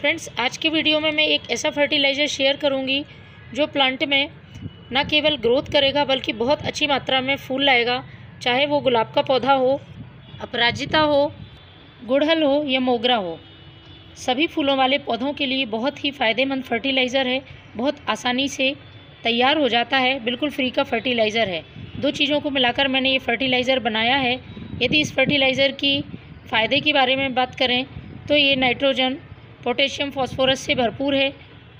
Friends, आज के video में मैं एक ऐसा फर्टिलाइज़र शेयर करूँगी जो प्लांट में न केवल ग्रोथ करेगा, बल्कि बहुत अच्छी मात्रा में फूल लाएगा। चाहे वो गुलाब का पौधा हो, अपराजिता हो, गुड़हल हो या मोगरा हो। सभी फूलों वाले पौधों के लिए बहुत ही फ़ायदेमंद फर्टिलाइज़र है। बहुत आसानी से तैयार हो जाता है। बिल्कुल फ्री का फर्टिलाइज़र है। दो चीज़ों को मिलाकर मैंने ये फर्टिलाइज़र बनाया है। यदि इस फर्टिलाइज़र की फ़ायदे के बारे में बात करें तो ये नाइट्रोजन पोटेशियम फॉस्फोरस से भरपूर है।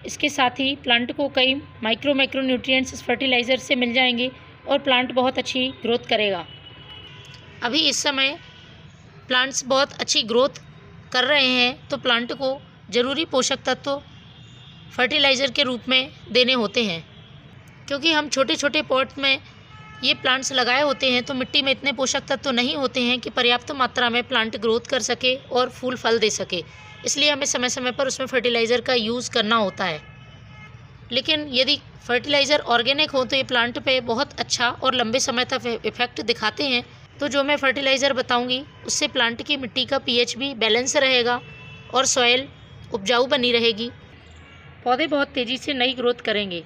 इसके साथ ही प्लांट को कई माइक्रो माइक्रो न्यूट्रिएंट्स इस फर्टिलाइज़र से मिल जाएँगे और प्लांट बहुत अच्छी ग्रोथ करेगा। अभी इस समय प्लांट्स बहुत अच्छी ग्रोथ कर रहे हैं तो प्लांट को ज़रूरी पोषक तत्व फर्टिलाइज़र के रूप में देने होते हैं। क्योंकि हम छोटे छोटे पॉट में ये प्लांट्स लगाए होते हैं तो मिट्टी में इतने पोषक तत्व नहीं होते हैं कि पर्याप्त मात्रा में प्लांट ग्रोथ कर सके और फूल फल दे सके। इसलिए हमें समय समय पर उसमें फर्टिलाइज़र का यूज़ करना होता है। लेकिन यदि फर्टिलाइज़र ऑर्गेनिक हो तो ये प्लांट पे बहुत अच्छा और लंबे समय तक इफ़ेक्ट दिखाते हैं। तो जो मैं फर्टिलाइज़र बताऊँगी, उससे प्लांट की मिट्टी का पीएच भी बैलेंस रहेगा और सॉयल उपजाऊ बनी रहेगी। पौधे बहुत तेज़ी से नई ग्रोथ करेंगे।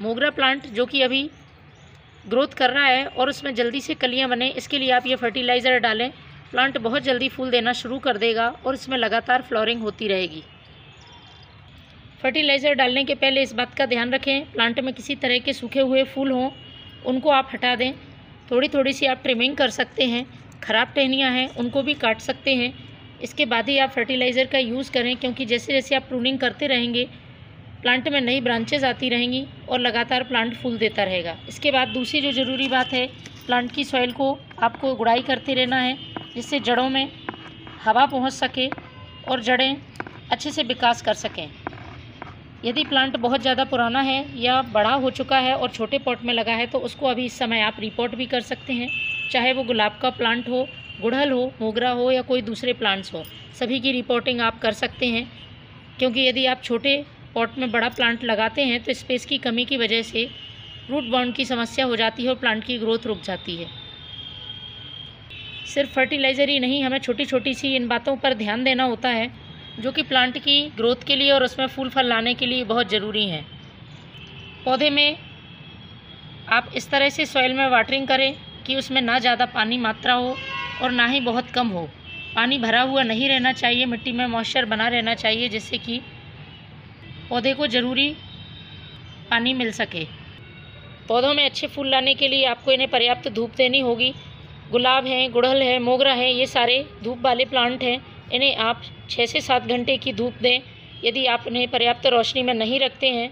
मोगरा प्लांट जो कि अभी ग्रोथ कर रहा है और उसमें जल्दी से कलियाँ बने, इसके लिए आप ये फर्टिलाइज़र डालें। प्लांट बहुत जल्दी फूल देना शुरू कर देगा और इसमें लगातार फ्लोरिंग होती रहेगी। फर्टिलाइज़र डालने के पहले इस बात का ध्यान रखें, प्लांट में किसी तरह के सूखे हुए फूल हों, उनको आप हटा दें। थोड़ी थोड़ी सी आप ट्रिमिंग कर सकते हैं, ख़राब टहनियाँ हैं, उनको भी काट सकते हैं। इसके बाद ही आप फर्टिलाइज़र का यूज़ करें, क्योंकि जैसे जैसे आप प्रूनिंग करते रहेंगे, प्लांट में नई ब्रांचेज आती रहेंगी और लगातार प्लांट फूल देता रहेगा। इसके बाद दूसरी जो ज़रूरी बात है, प्लांट की सॉइल को आपको गुड़ाई करते रहना है। जिससे जड़ों में हवा पहुँच सके और जड़ें अच्छे से विकास कर सकें। यदि प्लांट बहुत ज़्यादा पुराना है या बड़ा हो चुका है और छोटे पॉट में लगा है तो उसको अभी इस समय आप रिपोर्ट भी कर सकते हैं, चाहे वो गुलाब का प्लांट हो, गुड़हल हो, मोगरा हो या कोई दूसरे प्लांट्स हो। सभी की रिपोर्टिंग आप कर सकते हैं, क्योंकि यदि आप छोटे पॉट में बड़ा प्लांट लगाते हैं तो स्पेस की कमी की वजह से रूट बाउंड की समस्या हो जाती है और प्लांट की ग्रोथ रुक जाती है। सिर्फ़ फर्टिलाइज़र ही नहीं, हमें छोटी छोटी सी इन बातों पर ध्यान देना होता है, जो कि प्लांट की ग्रोथ के लिए और उसमें फूल फल लाने के लिए बहुत ज़रूरी हैं। पौधे में आप इस तरह से सॉइल में वाटरिंग करें कि उसमें ना ज़्यादा पानी मात्रा हो और ना ही बहुत कम हो। पानी भरा हुआ नहीं रहना चाहिए, मिट्टी में मॉइस्चर बना रहना चाहिए, जिससे कि पौधे को ज़रूरी पानी मिल सके। पौधों में अच्छे फूल लाने के लिए आपको इन्हें पर्याप्त धूप देनी होगी गुलाब हैं, गुड़हल है, मोगरा है, ये सारे धूप वाले प्लांट हैं। इन्हें आप छः से सात घंटे की धूप दें। यदि आप इन्हें पर्याप्त रोशनी में नहीं रखते हैं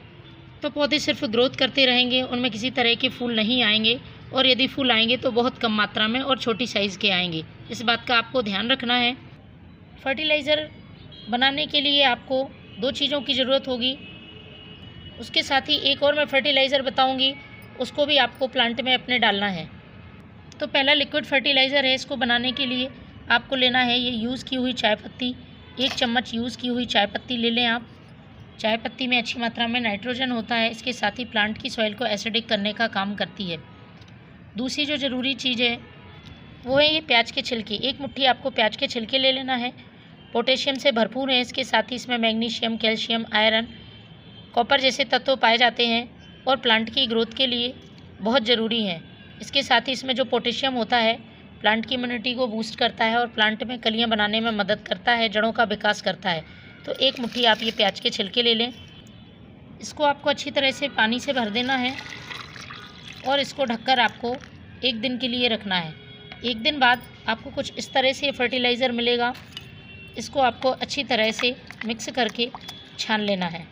तो पौधे सिर्फ़ ग्रोथ करते रहेंगे, उनमें किसी तरह के फूल नहीं आएँगे। और यदि फूल आएँगे तो बहुत कम मात्रा में और छोटी साइज़ के आएँगे। इस बात का आपको ध्यान रखना है। फर्टिलाइज़र बनाने के लिए आपको दो चीज़ों की ज़रूरत होगी। उसके साथ ही एक और मैं फर्टिलाइज़र बताऊँगी। उसको भी आपको प्लांट में अपने डालना है। तो पहला लिक्विड फर्टिलाइज़र है इसको बनाने के लिए। आपको लेना है ये यूज़ की हुई चाय पत्ती। एक चम्मच यूज़ की हुई चाय पत्ती ले लें आप। चाय पत्ती में अच्छी मात्रा में नाइट्रोजन होता है। इसके साथ ही प्लांट की सॉइल को एसिडिक करने का काम करती है। दूसरी जो ज़रूरी चीज़ है, वो है ये प्याज के छिलके। एक मुट्ठी आपको प्याज के छिलके ले लेना है। पोटेशियम से भरपूर है इसके साथ ही इसमें मैग्नीशियम, कैल्शियम, आयरन, कॉपर जैसे तत्व पाए जाते हैं और प्लांट की ग्रोथ के लिए बहुत ज़रूरी हैं। इसके साथ ही इसमें जो पोटेशियम होता है प्लांट की इम्यूनिटी को बूस्ट करता है और प्लांट में कलियाँ बनाने में मदद करता है, जड़ों का विकास करता है। तो एक मुट्ठी आप ये प्याज के छिलके ले लें। इसको आपको अच्छी तरह से पानी से भर देना है और इसको ढककर आपको एक दिन के लिए रखना है। एक दिन बाद आपको कुछ इस तरह से फर्टिलाइज़र मिलेगा। इसको आपको अच्छी तरह से मिक्स करके छान लेना है।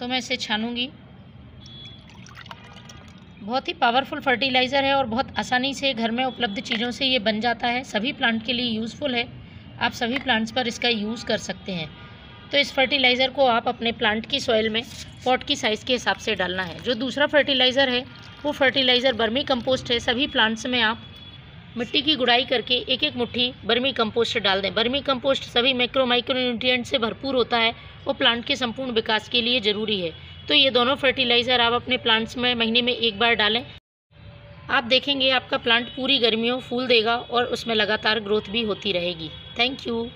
तो मैं इसे छानूँगी। बहुत ही पावरफुल फर्टिलाइज़र है और बहुत आसानी से घर में उपलब्ध चीज़ों से ये बन जाता है। सभी प्लांट के लिए यूज़फुल है। आप सभी प्लांट्स पर इसका यूज़ कर सकते हैं। तो इस फर्टिलाइज़र को आप अपने प्लांट की सॉइल में पॉट की साइज़ के हिसाब से डालना है। जो दूसरा फर्टिलाइज़र है, वो फर्टिलाइज़र बर्मी कंपोस्ट है। सभी प्लांट्स में आप मिट्टी की गुड़ाई करके एक एक मुट्ठी बर्मी कंपोस्ट डाल दें। बर्मी कंपोस्ट सभी मैक्रो माइक्रो न्यूट्रिएंट से भरपूर होता है। वो प्लांट के संपूर्ण विकास के लिए ज़रूरी है। तो ये दोनों फर्टिलाइज़र आप अपने प्लांट्स में महीने में एक बार डालें। आप देखेंगे आपका प्लांट पूरी गर्मियों फूल देगा और उसमें लगातार ग्रोथ भी होती रहेगी। Thank you